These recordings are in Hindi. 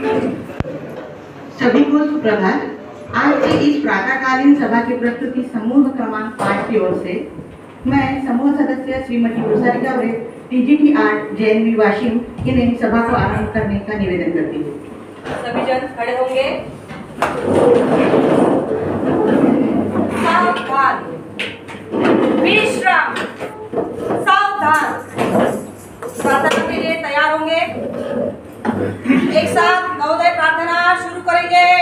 सभी को सुप्रभात। आज की इस प्रातःकालीन सभा की प्रस्तुति समूह क्रमांक पाँच की ओर से मैं समूह सदस्य श्रीमती रोसारी गावड़े टीजीटी आर्ट जैन वाशिम, इन्हें सभा को आरंभ करने का निवेदन करती हूँ। सभी जन खड़े होंगे। सावधान। विश्राम। सावधान। प्रार्थना के लिए तैयार होंगे। एक साथ शुरू करेंगे।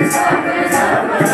Sabra, sabra.